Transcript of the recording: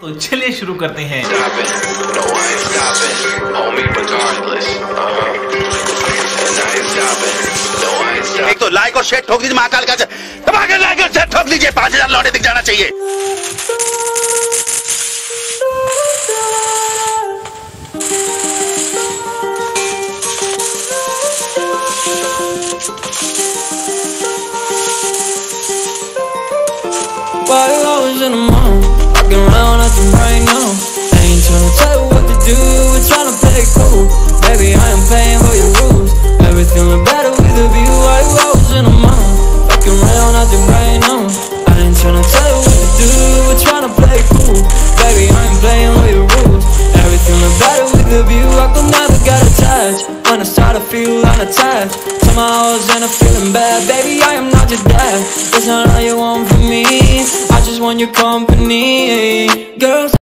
तो चलिए शुरू करते हैं। तो लाइक और शेयर ठोक दीजिए महाकाल का। दबाकर लाइक और शेयर ठोक दीजिए पाँच हज़ार लौटे दिख जाना चाहिए। It cool. Baby, I am paying for your rules. Everything look better with a view. Five hours in the morning, walking around nothing right now. I ain't tryna tell you what to do, we're tryna play cool. Baby, I am playing with your rules. Everything look better with a view. I could never get attached when I start to feel unattached. Somehow I was feeling bad, baby. I am not your dad. That's not all you want from me. I just want your company.